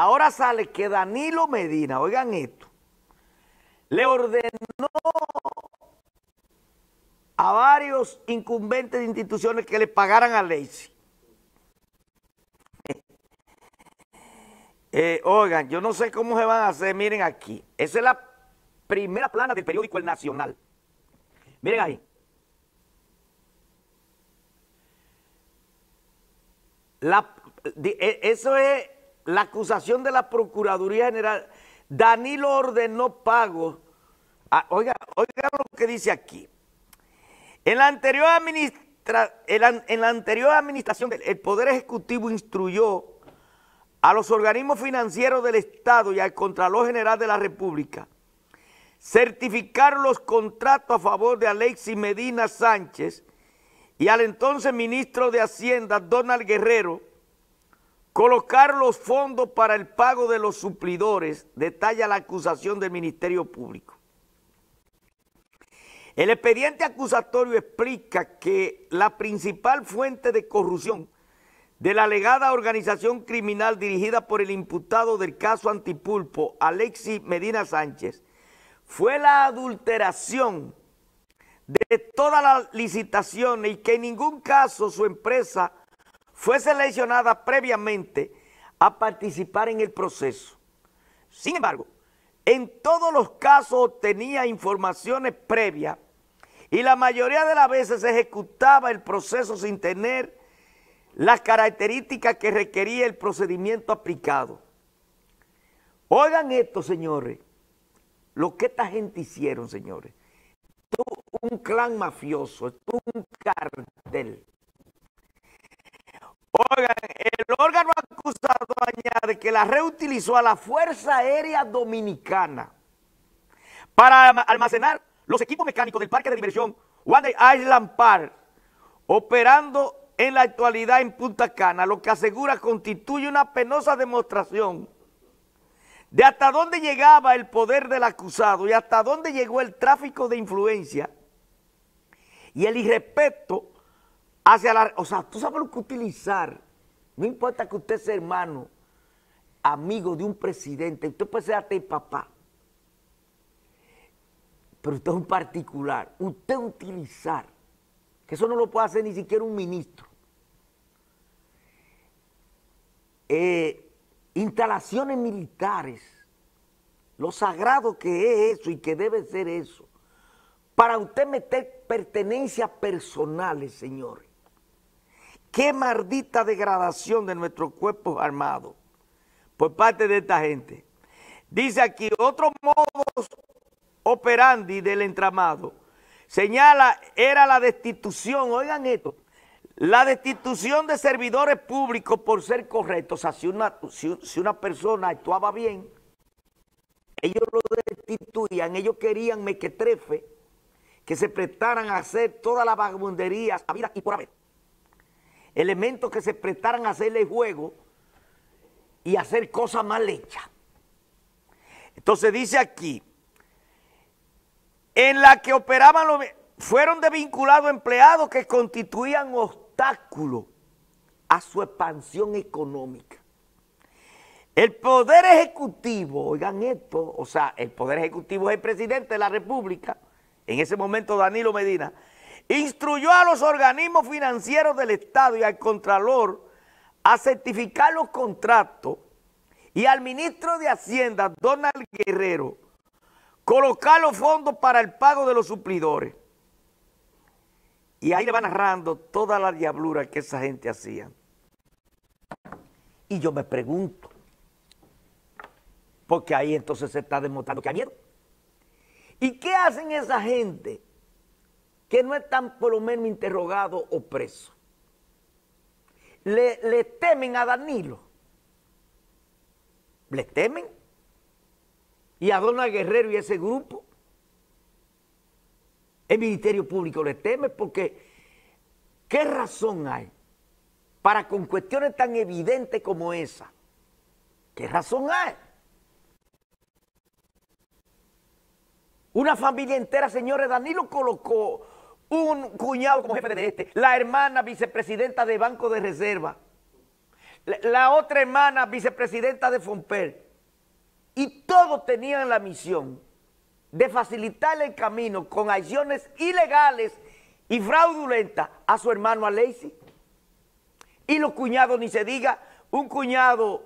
Ahora sale que Danilo Medina, oigan esto, le ordenó a varios incumbentes de instituciones que le pagaran a Lacey. Eh, oigan, yo no sé cómo se van a hacer, miren aquí. Esa es la primera plana del periódico El Nacional. Miren ahí. E, eso es la acusación de la Procuraduría General. Danilo ordenó pago. oiga, oiga lo que dice aquí. En la anterior, en la anterior administración, el Poder Ejecutivo instruyó a los organismos financieros del Estado y al Contralor General de la República certificar los contratos a favor de Alexis Medina Sánchez y al entonces ministro de Hacienda, Donald Guerrero, colocar los fondos para el pago de los suplidores, detalla la acusación del Ministerio Público. El expediente acusatorio explica que la principal fuente de corrupción de la alegada organización criminal dirigida por el imputado del caso Antipulpo, Alexis Medina Sánchez, fue la adulteración de todas las licitaciones y que en ningún caso su empresa fue seleccionada previamente a participar en el proceso. Sin embargo, en todos los casos tenía informaciones previas y la mayoría de las veces ejecutaba el proceso sin tener las características que requería el procedimiento aplicado. Oigan esto, señores, lo que esta gente hicieron, señores un clan mafioso, es un cartel. Oigan, el órgano acusado añade que la reutilizó a la Fuerza Aérea Dominicana para almacenar los equipos mecánicos del parque de diversión One Island Park, operando en la actualidad en Punta Cana, lo que asegura constituye una penosa demostración de hasta dónde llegaba el poder del acusado y hasta dónde llegó el tráfico de influencia y el irrespeto hacia. O sea, tú sabes lo que utilizar. No importa que usted sea hermano, amigo de un presidente, usted puede ser hasta el papá. Pero usted es un particular. Usted utilizar, que eso no lo puede hacer ni siquiera un ministro. Eh, instalaciones militares, lo sagrado que es eso y que debe ser eso para usted meter pertenencias personales, señores. Qué maldita degradación de nuestros cuerpos armados por parte de esta gente. Dice aquí, otro modo operandi del entramado, señala, era la destitución, oigan esto, la destitución de servidores públicos por ser correctos. O sea, si una, si una persona actuaba bien, ellos lo destituían, ellos querían mequetrefe, que se prestaran a hacer toda la vagabundería vida y por haber. Elementos que se prestaran a hacerle juego y hacer cosas mal hechas. Entonces dice aquí, en la que operaban los... Fueron desvinculados empleados que constituían obstáculos a su expansión económica. El Poder Ejecutivo, oigan esto, o sea, el Poder Ejecutivo es el presidente de la República, en ese momento Danilo Medina, instruyó a los organismos financieros del Estado y al Contralor a certificar los contratos y al ministro de Hacienda, Donald Guerrero, colocar los fondos para el pago de los suplidores. Y ahí le va narrando toda la diablura que esa gente hacía. Y yo me pregunto, porque ahí entonces se está demostrando que hay. ¿Y qué hacen esa gente que no están por lo menos interrogados o presos? Le, temen a Danilo. ¿Le temen? ¿Y a Dona Guerrero y ese grupo? El Ministerio Público le teme porque ¿qué razón hay para con cuestiones tan evidentes como esa? ¿Qué razón hay? Una familia entera, señores, Danilo colocó un cuñado como jefe de este, la hermana vicepresidenta de Banco de Reserva, la otra hermana vicepresidenta de Fomper, y todos tenían la misión de facilitarle el camino con acciones ilegales y fraudulentas a su hermano Alexis. Y los cuñados, ni se diga, un cuñado,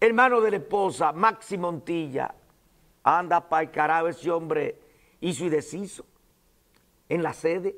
hermano de la esposa, Maxi Montilla, anda para el carajo ese hombre hizo y deshizo en la sede.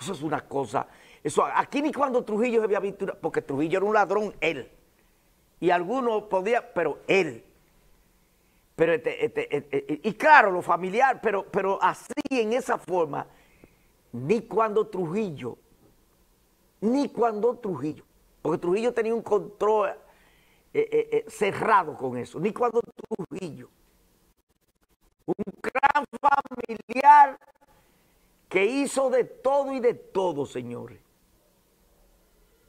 Eso es una cosa. Eso, aquí ni cuando Trujillo se había visto, porque Trujillo era un ladrón, él. Y algunos podían, pero él. Pero este, este, este, y claro, lo familiar, pero, pero así, en esa forma, ni cuando Trujillo, ni cuando Trujillo, porque Trujillo tenía un control eh, eh, eh, cerrado con eso, ni cuando Trujillo, un que hizo de todo y de todo, señores.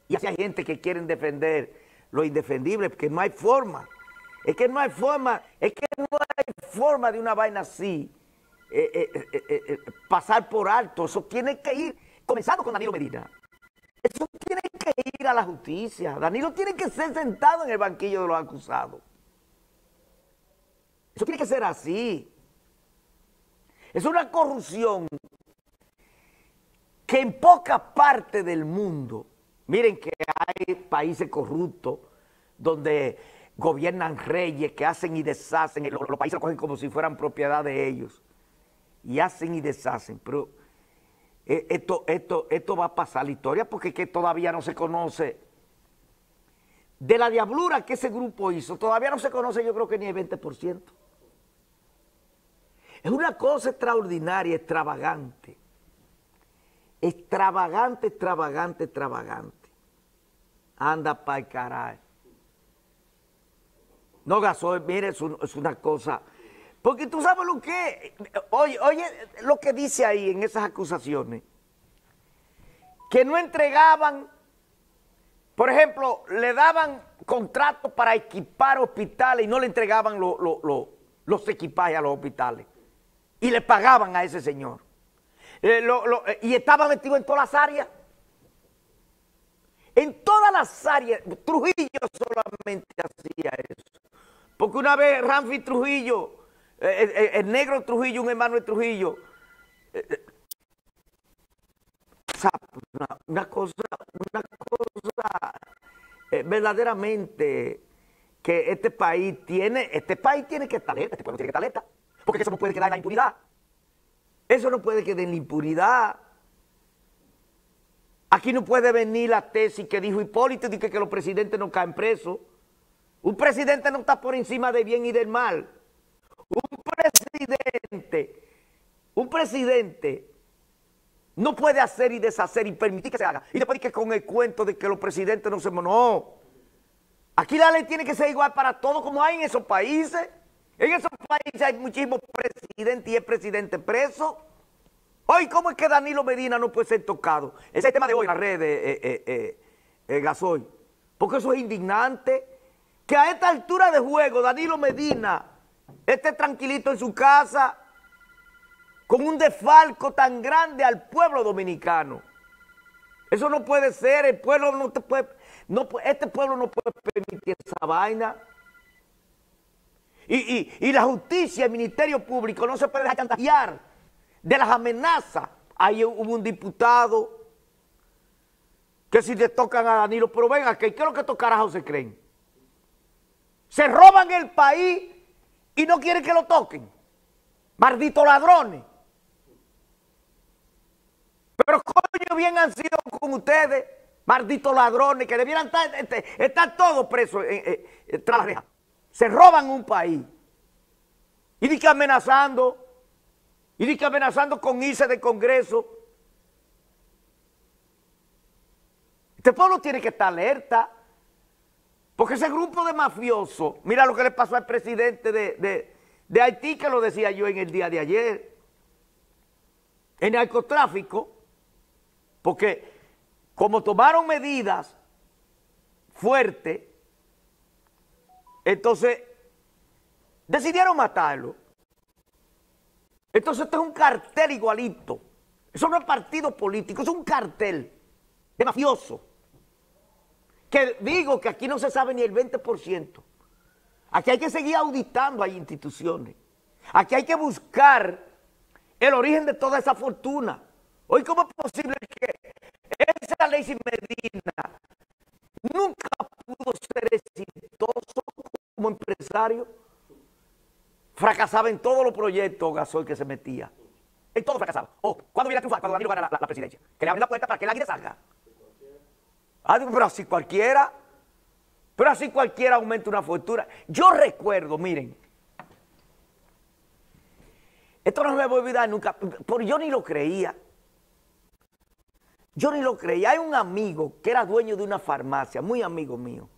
Y hay gente que quieren defender lo indefendible, porque no hay forma. Es que no hay forma, es que no hay forma de una vaina así eh, eh, eh, pasar por alto. Eso tiene que ir, comenzando con Danilo Medina. Eso tiene que ir a la justicia. Danilo tiene que ser sentado en el banquillo de los acusados. Eso tiene que ser así. Es una corrupción que en poca parte del mundo, miren que hay países corruptos donde gobiernan reyes que hacen y deshacen, los, países lo cogen como si fueran propiedad de ellos, y hacen y deshacen, pero eh, esto, esto, esto va a pasar la historia porque que todavía no se conoce de la diablura que ese grupo hizo, todavía no se conoce yo creo que ni el 20%. Es una cosa extraordinaria, extravagante. Extravagante, extravagante, extravagante. Anda para el caray. No, gasoil, mire, es, una cosa. Porque tú sabes lo que. Oye, oye, lo que dice ahí en esas acusaciones. Que no entregaban, por ejemplo, le daban contratos para equipar hospitales y no le entregaban los equipajes a los hospitales. Y le pagaban a ese señor. Eh, eh, y estaba metido en todas las áreas. En todas las áreas. Trujillo solamente hacía eso. Porque una vez Ramfi Trujillo, eh, el, negro Trujillo, un hermano de Trujillo, una, cosa, una cosa verdaderamente que este país tiene, este país tiene que estar este pueblo tiene que estar porque eso no puede quedar en la impunidad. Eso no puede quedar en la impunidad. Aquí no puede venir la tesis que dijo Hipólito de que, los presidentes no caen presos. Un presidente no está por encima del bien y del mal. Un presidente, un presidente no puede hacer y deshacer y permitir que se haga. Y después que con el cuento de que los presidentes no se... No. Aquí la ley tiene que ser igual para todos como hay en esos países. En esos países hay muchísimos presidentes y el presidente preso. Hoy, ¿cómo es que Danilo Medina no puede ser tocado? Ese es el tema de hoy en las redes, eh, eh, eh, eh, Gasoy. Porque eso es indignante. Que a esta altura de juego Danilo Medina esté tranquilito en su casa con un desfalco tan grande al pueblo dominicano. Eso no puede ser, el pueblo no te puede, no, este pueblo no puede permitir esa vaina. Y, la justicia, el Ministerio Público no se puede dejar chantajear de las amenazas. Ahí hubo un diputado que si le tocan a Danilo, pero venga, ¿qué, es lo que estos carajos se creen? Se roban el país y no quieren que lo toquen. Malditos ladrones. Pero coño, bien han sido con ustedes, malditos ladrones, que debieran estar, este, todos presos tras la se roban un país. Y di que amenazando, y di que amenazando con irse del Congreso. Este pueblo tiene que estar alerta. Porque ese grupo de mafiosos, mira lo que le pasó al presidente de, de Haití, que lo decía yo en el día de ayer. En narcotráfico, porque como tomaron medidas fuertes, entonces, decidieron matarlo. Entonces, esto es un cartel igualito. Eso no es partido político, es un cartel de mafioso. que digo que aquí no se sabe ni el 20%. Aquí hay que seguir auditando, hay instituciones. Aquí hay que buscar el origen de toda esa fortuna. Hoy, ¿cómo es posible que esa ley sin Medina nunca pudo ser exitoso como empresario? Fracasaba en todos los proyectos Gasol que se metía. En todo fracasaba. Oh, ¿cuándo viene a triunfar? Cuando Danilo gana la, presidencia. Que le abren la puerta para que el águila salga. Ah, pero así cualquiera. Pero así cualquiera aumenta una fortuna. Yo recuerdo, miren. Esto no me voy a olvidar nunca. Porque yo ni lo creía. Yo ni lo creía. Hay un amigo que era dueño de una farmacia, muy amigo mío.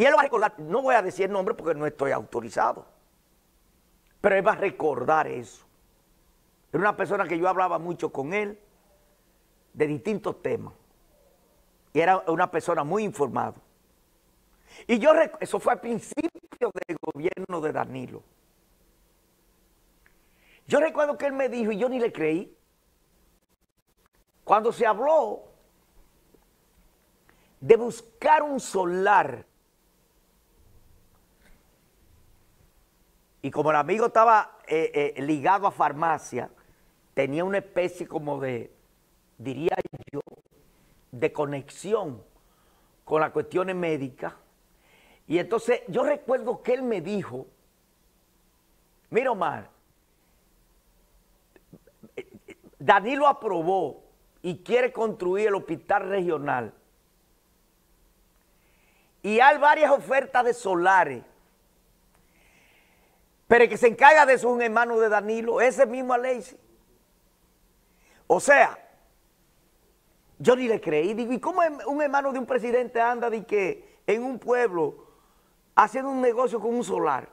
Y él va a recordar, no voy a decir nombre porque no estoy autorizado. Pero él va a recordar eso. Era una persona que yo hablaba mucho con él de distintos temas. Y era una persona muy informada. Y yo, eso fue al principio del gobierno de Danilo. Yo recuerdo que él me dijo, y yo ni le creí, cuando se habló de buscar un solar, y como el amigo estaba eh, eh, ligado a farmacia, tenía una especie como de, diría yo, de conexión con las cuestiones médicas. Y entonces yo recuerdo que él me dijo, mira Omar, Danilo aprobó y quiere construir el hospital regional. Y hay varias ofertas de solares. Pero el que se encarga de eso es un hermano de Danilo, ese mismo Alexis. O sea, yo ni le creí. Digo, ¿y cómo un hermano de un presidente anda de que en un pueblo haciendo un negocio con un solar?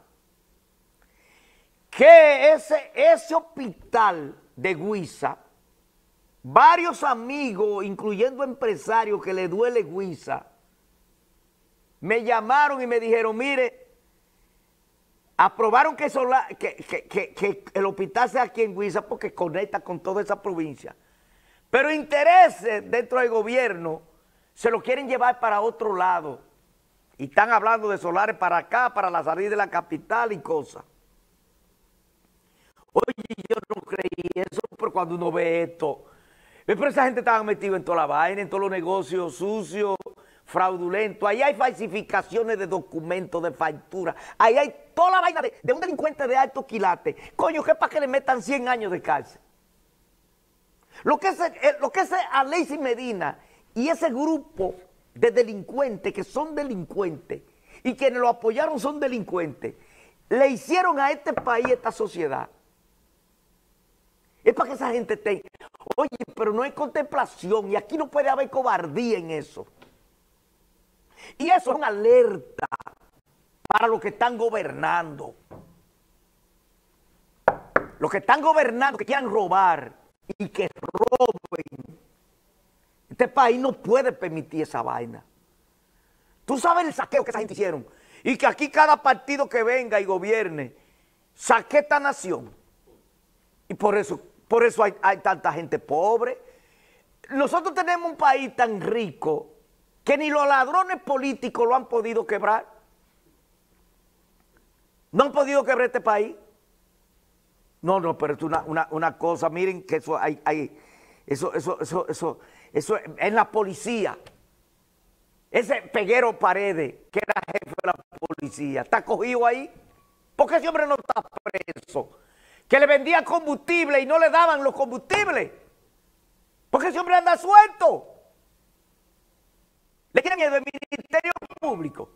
Que ese, ese hospital de Guisa, varios amigos, incluyendo empresarios que le duele Guisa, me llamaron y me dijeron, mire, aprobaron que, el hospital sea aquí en Huiza porque conecta con toda esa provincia. Pero intereses dentro del gobierno se lo quieren llevar para otro lado. Y están hablando de solares para acá, para la salida de la capital y cosas. Oye, yo no creí eso, pero cuando uno ve esto, pero esa gente estaba metida en toda la vaina, en todos los negocios sucios, fraudulento, ahí hay falsificaciones de documentos, de factura, ahí hay toda la vaina de, un delincuente de alto quilate. Coño, es para que le metan 100 años de cárcel. Lo que es, eh, lo que es Alexis Medina y ese grupo de delincuentes que son delincuentes y quienes lo apoyaron son delincuentes, le hicieron a este país, a esta sociedad. Es para que esa gente tenga, oye, pero no hay contemplación y aquí no puede haber cobardía en eso. Y eso es una alerta para los que están gobernando. Los que están gobernando, que quieran robar y que roben. Este país no puede permitir esa vaina. Tú sabes el saqueo que esa gente hicieron. Y que aquí cada partido que venga y gobierne saque esta nación. Y por eso, por eso hay, hay tanta gente pobre. Nosotros tenemos un país tan rico que ni los ladrones políticos lo han podido quebrar. No han podido quebrar este país. No, no, pero es una, cosa, miren que eso hay, hay, eso, eso, eso, eso, eso en la policía. Ese Peguero Paredes, que era jefe de la policía, está cogido ahí. ¿Por qué ese hombre no está preso? Que le vendían combustible y no le daban los combustibles. ¿Por qué ese hombre anda suelto? ¿Le tiene miedo el Ministerio Público?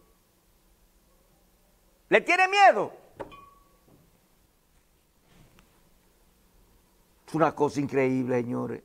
¿Le tiene miedo? Es una cosa increíble, señores.